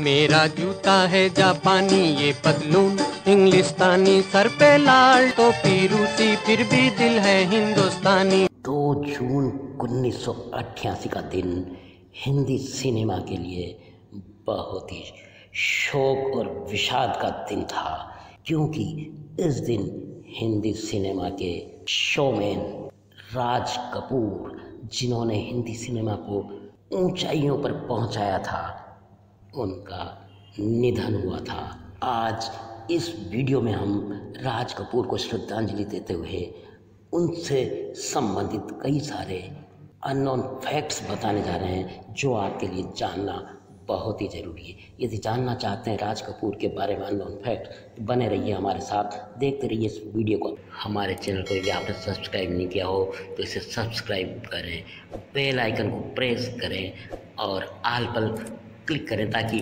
मेरा जूता है जापानी, ये पतलून इंग्लिस्तानी, सर पे लाल टोपी, रूसी, फिर भी दिल है हिंदुस्तानी। दो जून उन्नीस सौ अठासी का दिन हिंदी सिनेमा के लिए बहुत ही शोक और विषाद का दिन था, क्योंकि इस दिन हिंदी सिनेमा के शोमैन राज कपूर, जिन्होंने हिंदी सिनेमा को ऊंचाइयों पर पहुँचाया था उनका निधन हुआ था। आज इस वीडियो में हम राज कपूर को श्रद्धांजलि देते हुए उनसे संबंधित कई सारे अननोन फैक्ट्स बताने जा रहे हैं, जो आपके लिए जानना बहुत ही ज़रूरी है। यदि जानना चाहते हैं राज कपूर के बारे में अननोन फैक्ट तो बने रहिए हमारे साथ। देखते रहिए इस वीडियो को। हमारे चैनल को यदि आपने सब्सक्राइब नहीं किया हो तो इसे सब्सक्राइब करें बेल आइकन को प्रेस करें, और आल पर क्लिक करें ताकि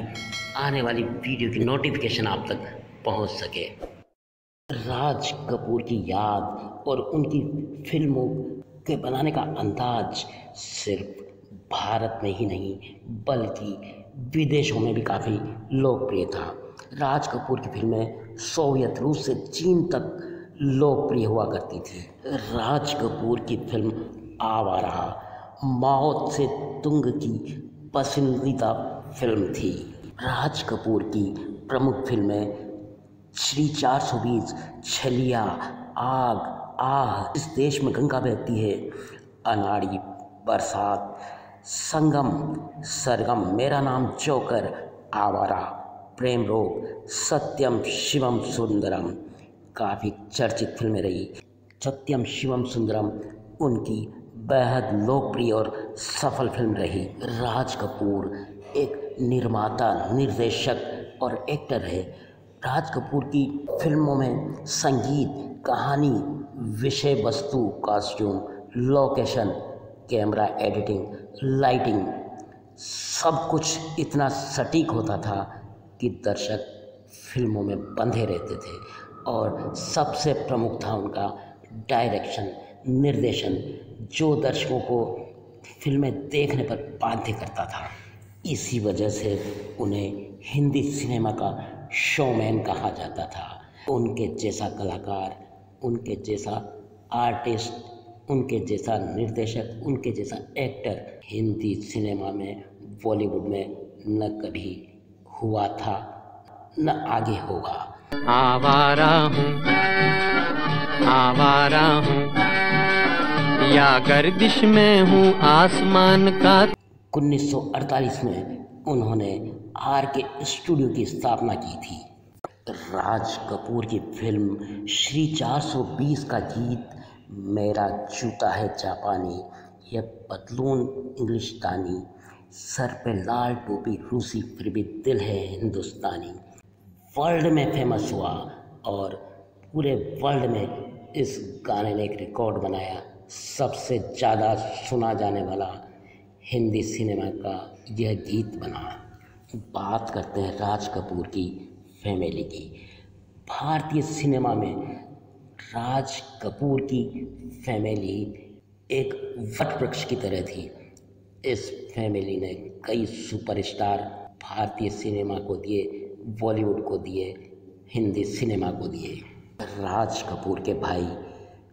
आने वाली वीडियो की नोटिफिकेशन आप तक पहुँच सके। राज कपूर की याद और उनकी फ़िल्मों के बनाने का अंदाज सिर्फ़ भारत में ही नहीं, बल्कि विदेशों में भी काफ़ी लोकप्रिय था। राज कपूर की फ़िल्में सोवियत रूस से चीन तक लोकप्रिय हुआ करती थी। राज कपूर की फ़िल्म आवारा मौत से तुंग की पसंदीदा फ़िल्म थी। राज कपूर की प्रमुख फ़िल्में श्री चार सौ बीस, छलिया, आग, आह, इस देश में गंगा बहती है। अनाड़ी, बरसात, संगम, सरगम, मेरा नाम जोकर, आवारा, प्रेम रोग, सत्यम शिवम सुंदरम, काफ़ी चर्चित फ़िल्में रही। सत्यम शिवम सुंदरम, उनकी बेहद लोकप्रिय और सफल फ़िल्म रही राज कपूर। एक निर्माता, निर्देशक और एक्टर है राज कपूर की फ़िल्मों में संगीत, कहानी, विषय वस्तु costume location camera editing lighting सब कुछ इतना सटीक होता था कि दर्शक फ़िल्मों में बंधे रहते थे। और सबसे प्रमुख था उनका डायरेक्शन निर्देशन जो दर्शकों को फ़िल्में देखने पर बाध्य करता था। इसी वजह से उन्हें हिंदी सिनेमा का शोमैन कहा जाता था। उनके जैसा कलाकार, उनके जैसा आर्टिस्ट, उनके जैसा निर्देशक, उनके जैसा एक्टर हिंदी सिनेमा में बॉलीवुड में न कभी हुआ था, न आगे होगा। आवारा हूँ आवारा हूँ। या गर्दिश में हूँ, आसमान का 1948 में उन्होंने आर के स्टूडियो की स्थापना की थी। राज कपूर की फ़िल्म श्री 420 का गीत, मेरा जूता है जापानी, यह पतलून इंग्लिश इंग्लिशतानी सर पे लाल टोपी रूसी, फिर भी दिल है हिंदुस्तानी। वर्ल्ड में फ़ेमस हुआ और पूरे वर्ल्ड में इस गाने ने एक रिकॉर्ड बनाया। सबसे ज़्यादा सुना जाने वाला हिंदी सिनेमा का यह गीत बना। बात करते हैं राज कपूर की फैमिली की। भारतीय सिनेमा में राज कपूर की फैमिली एक वट वृक्ष की तरह थी। इस फैमिली ने कई सुपरस्टार भारतीय सिनेमा को दिए, बॉलीवुड को दिए, हिंदी सिनेमा को दिए। राज कपूर के भाई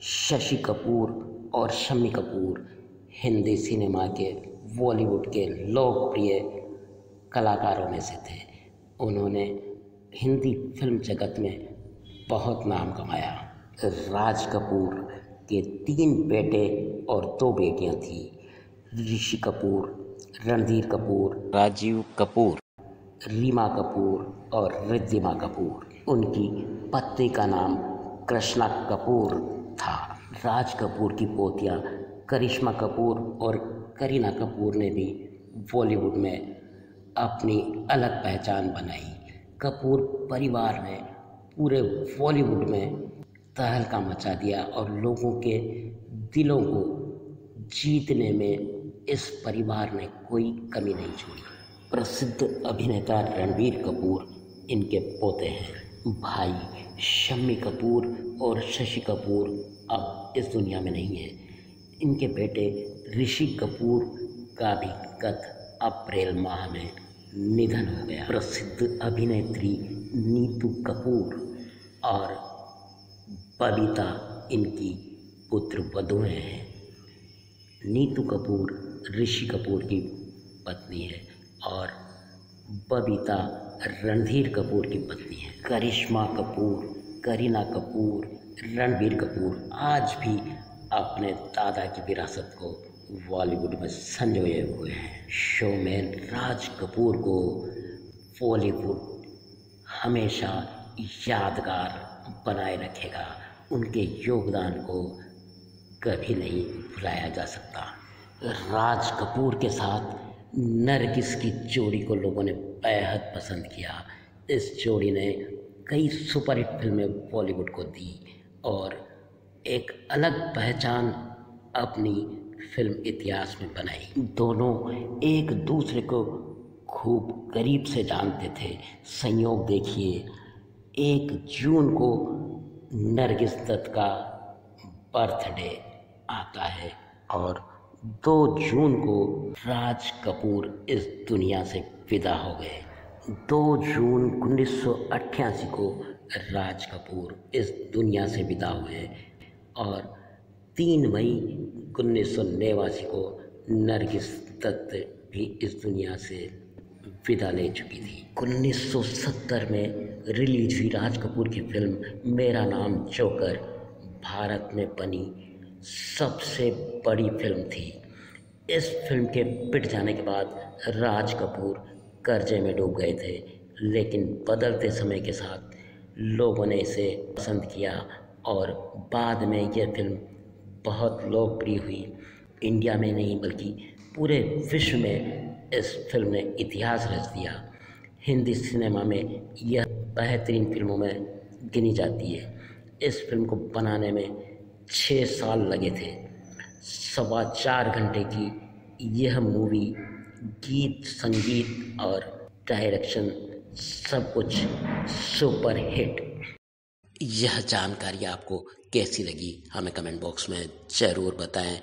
शशि कपूर और शम्मी कपूर हिंदी सिनेमा के बॉलीवुड के लोकप्रिय कलाकारों में से थे। उन्होंने हिंदी फ़िल्म जगत में बहुत नाम कमाया। राज कपूर के तीन बेटे और दो बेटियाँ थी। ऋषि कपूर रणधीर कपूर राजीव कपूर। रीमा कपूर और रिद्धिमा कपूर। उनकी पत्नी का नाम कृष्णा कपूर था। राज कपूर की पोतियाँ, करिश्मा कपूर और करीना कपूर ने भी बॉलीवुड में अपनी अलग पहचान बनाई। कपूर परिवार ने पूरे बॉलीवुड में तहलका मचा दिया और लोगों के दिलों को जीतने में इस परिवार ने कोई कमी नहीं छोड़ी। प्रसिद्ध अभिनेता रणबीर कपूर इनके पोते हैं। भाई शम्मी कपूर और शशि कपूर अब इस दुनिया में नहीं है। इनके बेटे ऋषि कपूर का भी गत अप्रैल माह में निधन हो गया। प्रसिद्ध अभिनेत्री नीतू कपूर और बबीता इनकी पुत्र वधुएँ हैं। नीतू कपूर, ऋषि कपूर की पत्नी है और बबीता रणधीर कपूर की पत्नी है। करिश्मा कपूर, करीना कपूर रणबीर कपूर आज भी अपने दादा की विरासत को बॉलीवुड में संजोए हुए हैं। शोमैन राज कपूर को बॉलीवुड हमेशा यादगार बनाए रखेगा। उनके योगदान को कभी नहीं भुलाया जा सकता। राज कपूर के साथ नरगिस की जोड़ी को लोगों ने बेहद पसंद किया। इस जोड़ी ने कई सुपरहिट फ़िल्में बॉलीवुड को दी। और एक अलग पहचान अपनी फ़िल्म इतिहास में बनाई। दोनों एक दूसरे को खूब करीब से जानते थे। संयोग देखिए, एक जून को नरगिस दत्त का बर्थडे आता है और दो जून को राज कपूर इस दुनिया से विदा हो गए। दो जून उन्नीस सौ अट्ठासी को राज कपूर इस दुनिया से विदा हुए और तीन मई उन्नीस सौ नवासी को नरगिस दत्त भी इस दुनिया से विदा ले चुकी थी। 1970 में रिलीज़ हुई राज कपूर की फ़िल्म मेरा नाम जोकर भारत में बनी सबसे बड़ी फ़िल्म थी। इस फ़िल्म के पिट जाने के बाद राज कपूर कर्जे में डूब गए थे, लेकिन बदलते समय के साथ लोगों ने इसे पसंद किया और बाद में यह फ़िल्म बहुत लोकप्रिय हुई। इंडिया में नहीं, बल्कि पूरे विश्व में इस फ़िल्म ने इतिहास रच दिया। हिंदी सिनेमा में यह बेहतरीन फ़िल्मों में गिनी जाती है। इस फ़िल्म को बनाने में छः साल लगे थे। सवा चार घंटे की यह मूवी गीत, संगीत और डायरेक्शन सब कुछ सुपर हिट यह जानकारी आपको कैसी लगी? हमें कमेंट बॉक्स में ज़रूर बताएँ।